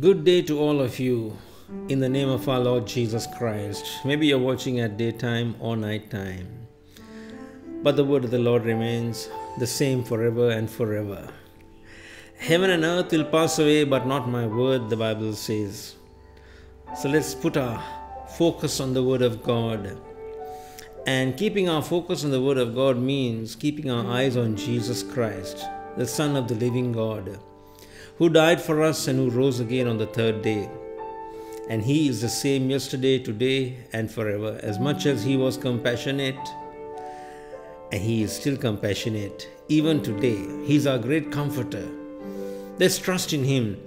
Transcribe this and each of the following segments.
Good day to all of you in the name of our Lord Jesus Christ. Maybe you're watching at daytime or nighttime, but the word of the Lord remains the same forever and forever. Heaven and earth will pass away, but not my word, the Bible says. So let's put our focus on the word of God. And keeping our focus on the word of God means keeping our eyes on Jesus Christ, the Son of the living God who died for us and who rose again on the third day. And he is the same yesterday, today, and forever. As much as he was compassionate, and he is still compassionate, even today. He's our great comforter. Let's trust in him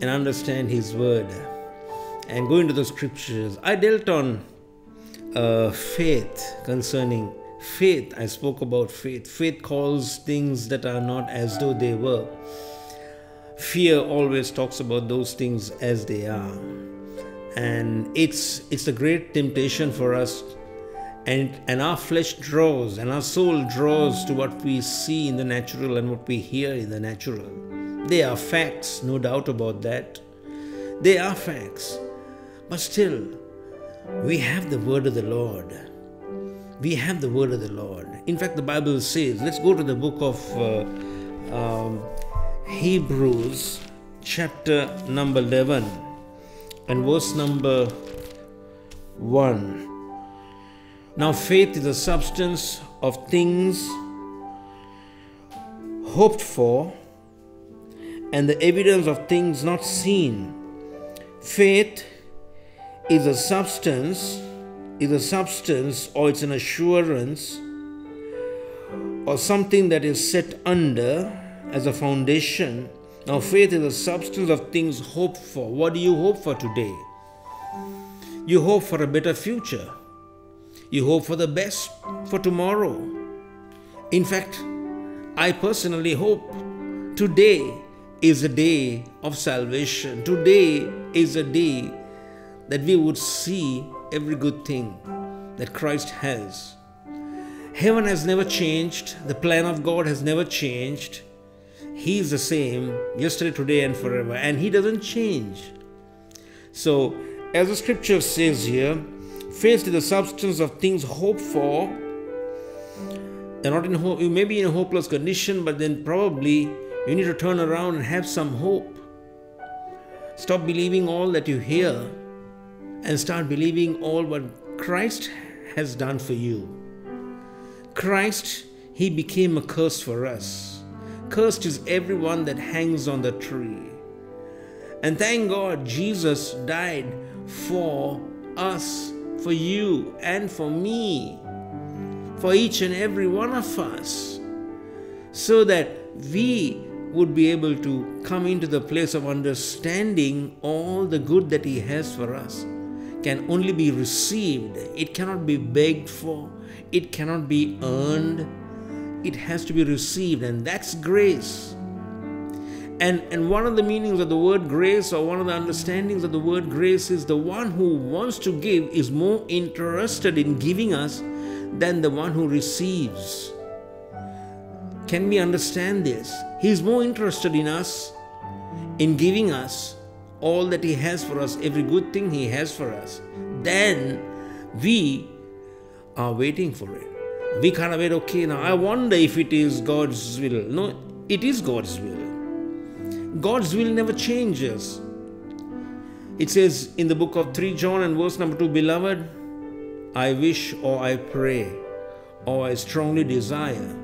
and understand his word and go into the scriptures. I dealt on uh, faith concerning faith. I spoke about faith. Faith calls things that are not as though they were. Fear always talks about those things as they are. And it's it's a great temptation for us and and our flesh draws and our soul draws to what we see in the natural and what we hear in the natural. They are facts, no doubt about that. They are facts. But still, we have the word of the Lord. We have the word of the Lord. In fact, the Bible says, let's go to the book of uh, um, Hebrews chapter number 11 and verse number 1. Now, faith is the substance of things hoped for and the evidence of things not seen. Faith is a substance, is a substance or it's an assurance or something that is set under as a foundation. Now, faith is a substance of things hoped for. What do you hope for today? You hope for a better future. You hope for the best for tomorrow. In fact, I personally hope today is a day of salvation. Today is a day that we would see every good thing that Christ has. Heaven has never changed, the plan of God has never changed. He is the same yesterday, today, and forever, and He doesn't change. So, as the scripture says here, faith is the substance of things hoped for. You're not in hope, you may be in a hopeless condition, but then probably you need to turn around and have some hope. Stop believing all that you hear and start believing all what Christ has done for you. Christ, He became a curse for us. Cursed is everyone that hangs on the tree. And thank God Jesus died for us, for you, and for me, for each and every one of us, so that we would be able to come into the place of understanding all the good that He has for us can only be received, it cannot be begged for, it cannot be earned it has to be received, and that's grace. And, and one of the meanings of the word grace, or one of the understandings of the word grace, is the one who wants to give is more interested in giving us than the one who receives. Can we understand this? He's more interested in us, in giving us all that He has for us, every good thing He has for us, than we are waiting for it we of wait, okay, now I wonder if it is God's will. No, it is God's will. God's will never changes. It says in the book of 3 John and verse number 2 Beloved, I wish or I pray or I strongly desire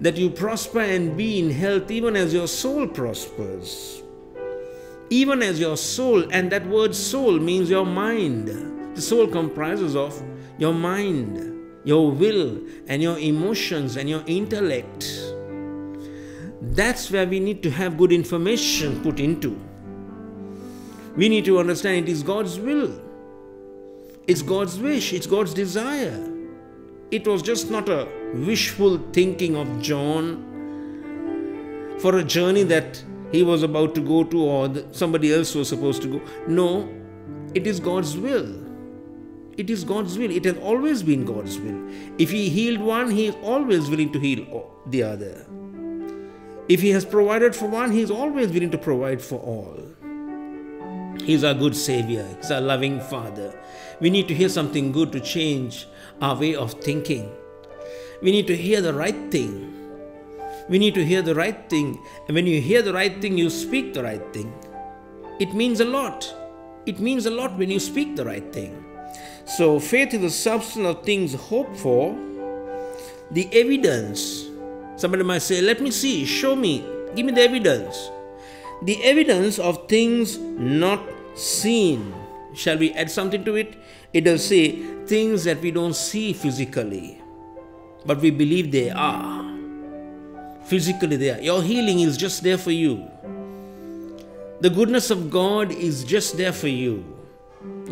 that you prosper and be in health even as your soul prospers. Even as your soul, and that word soul means your mind. The soul comprises of your mind your will and your emotions and your intellect. That's where we need to have good information put into. We need to understand it is God's will, it's God's wish, it's God's desire. It was just not a wishful thinking of John for a journey that he was about to go to or somebody else was supposed to go. No, it is God's will. It is God's will. It has always been God's will. If He healed one, He is always willing to heal the other. If He has provided for one, He is always willing to provide for all. He's our good Savior, He's our loving Father. We need to hear something good to change our way of thinking. We need to hear the right thing. We need to hear the right thing. And when you hear the right thing, you speak the right thing. It means a lot. It means a lot when you speak the right thing. So, faith is the substance of things hoped for, the evidence. Somebody might say, Let me see, show me, give me the evidence. The evidence of things not seen. Shall we add something to it? It does say things that we don't see physically, but we believe they are. Physically, they are. Your healing is just there for you. The goodness of God is just there for you.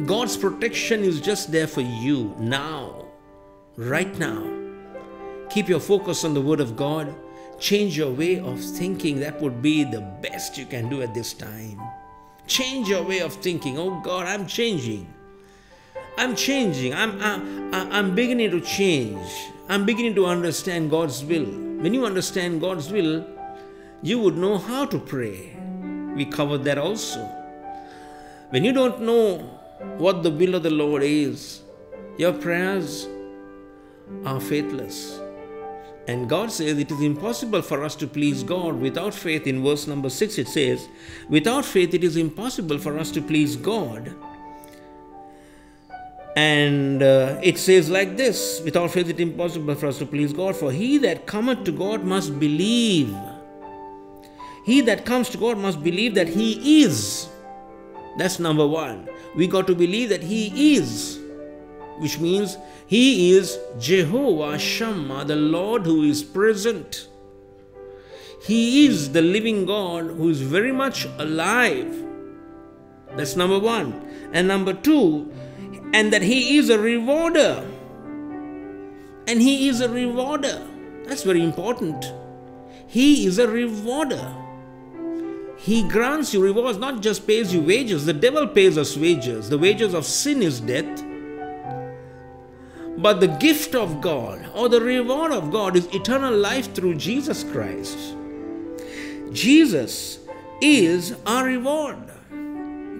God's protection is just there for you now, right now. Keep your focus on the Word of God. Change your way of thinking. That would be the best you can do at this time. Change your way of thinking. Oh God, I'm changing. I'm changing. I'm, I'm, I'm beginning to change. I'm beginning to understand God's will. When you understand God's will, you would know how to pray. We covered that also. When you don't know what the will of the Lord is, your prayers are faithless. And God says it is impossible for us to please God without faith. In verse number 6, it says, Without faith, it is impossible for us to please God. And uh, it says like this Without faith, it is impossible for us to please God. For he that cometh to God must believe he that comes to God must believe that He is. That's number one. We got to believe that He is, which means He is Jehovah Shammah, the Lord who is present. He is the living God who is very much alive. That's number one. And number two, and that He is a rewarder. And He is a rewarder. That's very important. He is a rewarder. He grants you rewards, not just pays you wages. The devil pays us wages. The wages of sin is death. But the gift of God or the reward of God is eternal life through Jesus Christ. Jesus is our reward.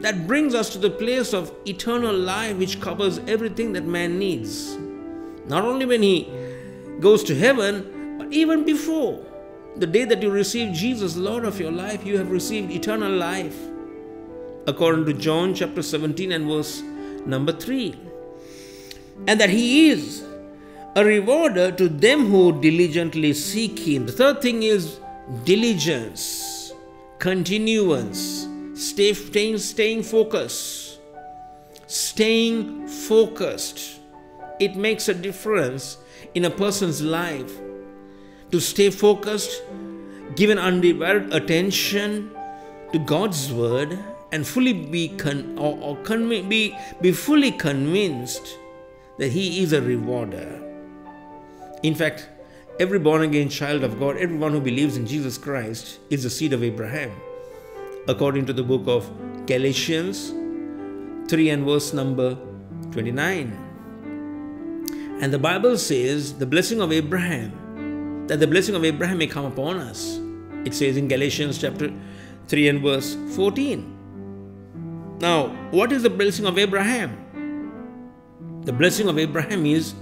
That brings us to the place of eternal life, which covers everything that man needs. Not only when he goes to heaven, but even before. The day that you receive Jesus, Lord of your life, you have received eternal life. According to John chapter 17 and verse number 3. And that He is a rewarder to them who diligently seek Him. The third thing is diligence, continuance, stay, staying, staying focused. Staying focused. It makes a difference in a person's life to stay focused, give an undivided attention to God's word, and fully be con- or, or be, be fully convinced that He is a rewarder. In fact, every born again child of God, everyone who believes in Jesus Christ, is the seed of Abraham. According to the book of Galatians 3 and verse number 29. And the Bible says the blessing of Abraham that the blessing of Abraham may come upon us. It says in Galatians chapter 3 and verse 14. Now, what is the blessing of Abraham? The blessing of Abraham is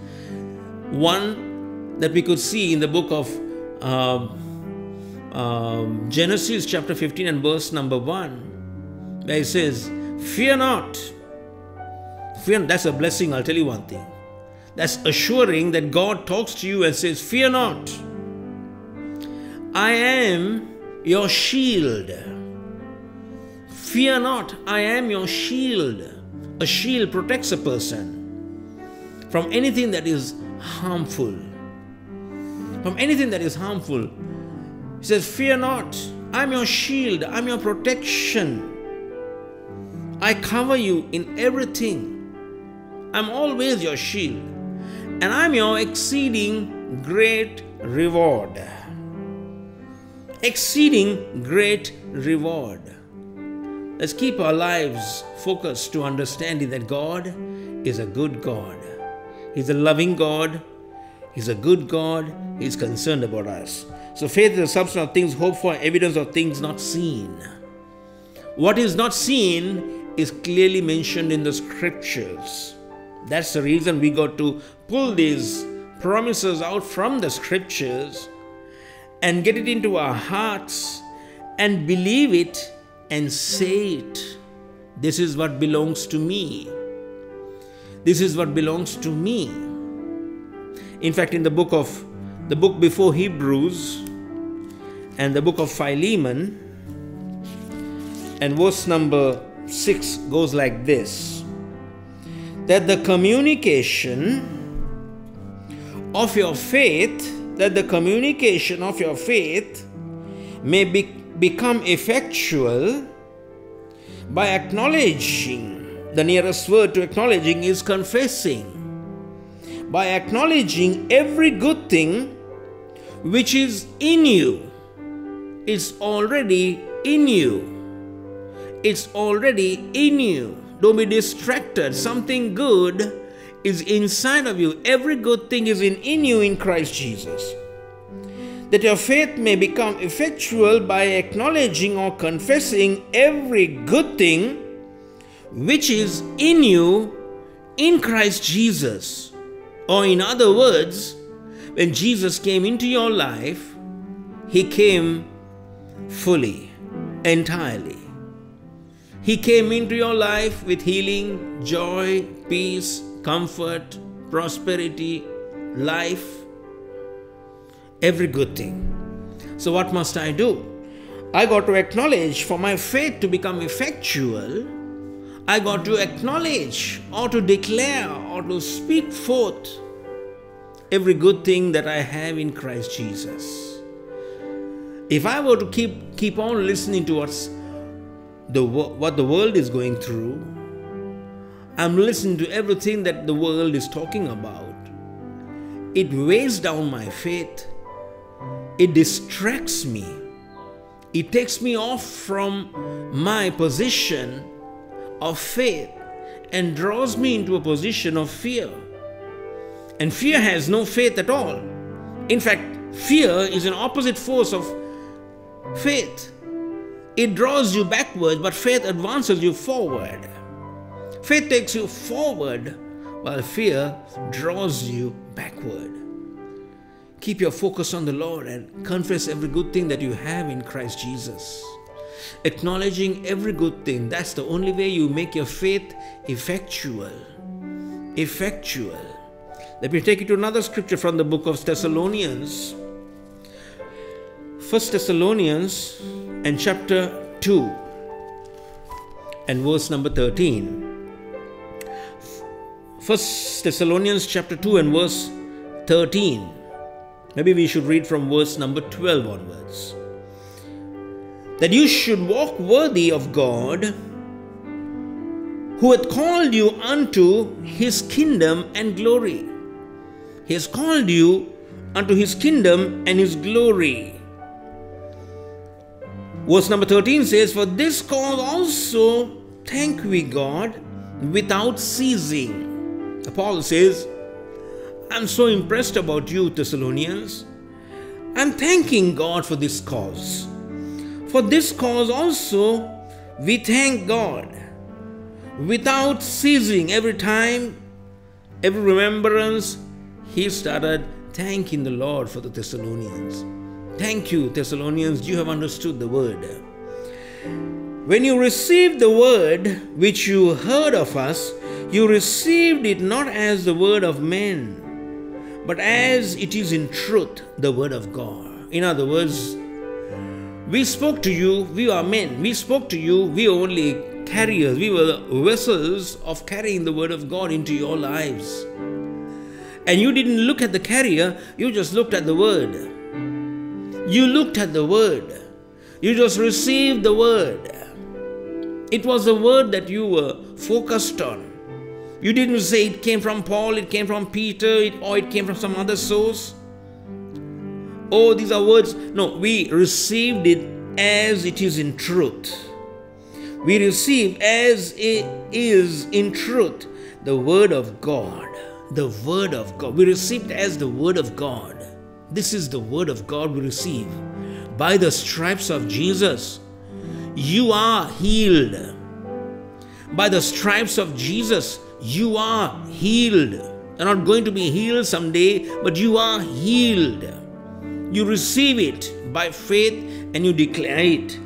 one that we could see in the book of uh, uh, Genesis chapter 15 and verse number 1, where it says, Fear not. Fear, that's a blessing, I'll tell you one thing. That's assuring that God talks to you and says, Fear not. I am your shield. Fear not, I am your shield. A shield protects a person from anything that is harmful. From anything that is harmful. He says, Fear not, I'm your shield, I'm your protection. I cover you in everything. I'm always your shield. And I'm your exceeding great reward exceeding great reward. Let's keep our lives focused to understanding that God is a good God. He's a loving God. He's a good God. He's concerned about us. So faith is the substance of things hoped for, evidence of things not seen. What is not seen is clearly mentioned in the scriptures. That's the reason we got to pull these promises out from the scriptures and get it into our hearts and believe it and say it. This is what belongs to me. This is what belongs to me. In fact, in the book of the book before Hebrews and the book of Philemon, and verse number 6 goes like this that the communication of your faith, that the communication of your faith may be, become effectual by acknowledging. The nearest word to acknowledging is confessing. By acknowledging every good thing which is in you, it's already in you. It's already in you. Don't be distracted. Something good is inside of you. Every good thing is in, in you in Christ Jesus. That your faith may become effectual by acknowledging or confessing every good thing which is in you in Christ Jesus. Or, in other words, when Jesus came into your life, He came fully, entirely. He came into your life with healing, joy, peace, comfort, prosperity, life, every good thing. So, what must I do? I got to acknowledge for my faith to become effectual, I got to acknowledge or to declare or to speak forth every good thing that I have in Christ Jesus. If I were to keep keep on listening to what's the what the world is going through, I'm listening to everything that the world is talking about. It weighs down my faith. It distracts me. It takes me off from my position of faith and draws me into a position of fear. And fear has no faith at all. In fact, fear is an opposite force of faith. It draws you backwards, but faith advances you forward. Faith takes you forward, while fear draws you backward. Keep your focus on the Lord and confess every good thing that you have in Christ Jesus. Acknowledging every good thing, that's the only way you make your faith effectual. Effectual. Let me take you to another scripture from the book of Thessalonians. First Thessalonians and chapter 2 and verse number 13. First Thessalonians chapter 2 and verse 13. Maybe we should read from verse number 12 onwards. That you should walk worthy of God, who hath called you unto his kingdom and glory. He has called you unto his kingdom and his glory. Verse number 13 says, For this cause also thank we God without ceasing. Paul says, I'm so impressed about you, Thessalonians. I'm thanking God for this cause. For this cause also, we thank God without ceasing. Every time, every remembrance, he started thanking the Lord for the Thessalonians. Thank you, Thessalonians, you have understood the word. When you received the word which you heard of us, you received it not as the word of men, but as it is in truth the word of God. In other words, we spoke to you, we are men. We spoke to you, we only carriers, we were vessels of carrying the word of God into your lives. And you didn't look at the carrier, you just looked at the word. You looked at the word. You just received the word. It was the word that you were focused on. You didn't say it came from Paul, it came from Peter, it, or it came from some other source. Oh, these are words. No, we received it as it is in truth. We receive as it is in truth the word of God. The word of God. We received as the word of God. This is the word of God we receive. By the stripes of Jesus, you are healed. By the stripes of Jesus, you are healed. You're not going to be healed someday, but you are healed. You receive it by faith and you declare it.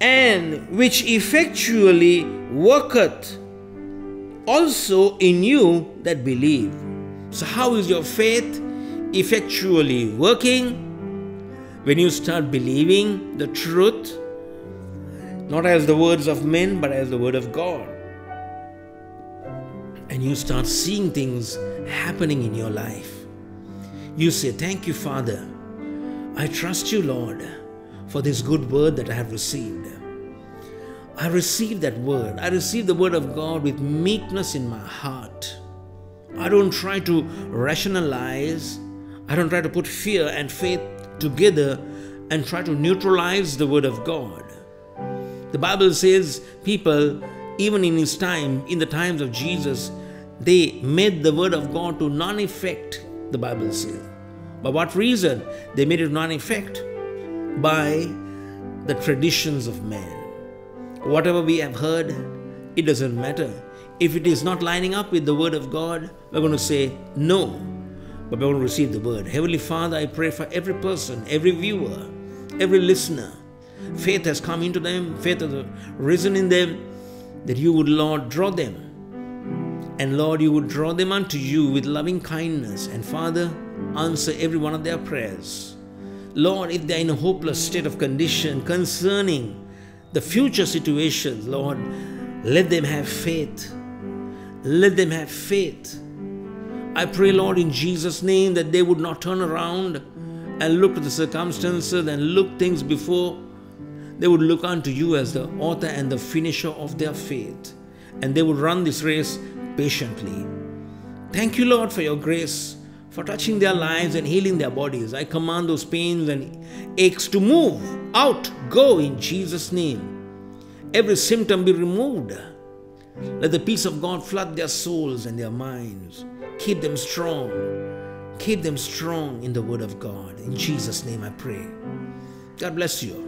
And which effectually worketh also in you that believe. So, how is your faith effectually working? When you start believing the truth, not as the words of men, but as the word of God. And you start seeing things happening in your life. You say, Thank you, Father. I trust you, Lord, for this good word that I have received. I received that word. I received the word of God with meekness in my heart. I don't try to rationalize. I don't try to put fear and faith together and try to neutralize the word of God. The Bible says people, even in his time, in the times of Jesus, they made the word of God to non effect, the Bible says. By what reason? They made it non effect by the traditions of man. Whatever we have heard, it doesn't matter. If it is not lining up with the word of God, we're going to say no, but we're going to receive the word. Heavenly Father, I pray for every person, every viewer, every listener. Faith has come into them, faith has risen in them, that you would, Lord, draw them. And Lord, you would draw them unto you with loving kindness. And Father, answer every one of their prayers. Lord, if they're in a hopeless state of condition concerning the future situations, Lord, let them have faith. Let them have faith. I pray, Lord, in Jesus' name, that they would not turn around and look at the circumstances and look things before. They would look unto you as the author and the finisher of their faith. And they would run this race patiently. Thank you, Lord, for your grace for touching their lives and healing their bodies. I command those pains and aches to move out, go in Jesus' name. Every symptom be removed. Let the peace of God flood their souls and their minds. Keep them strong. Keep them strong in the Word of God. In Jesus' name I pray. God bless you.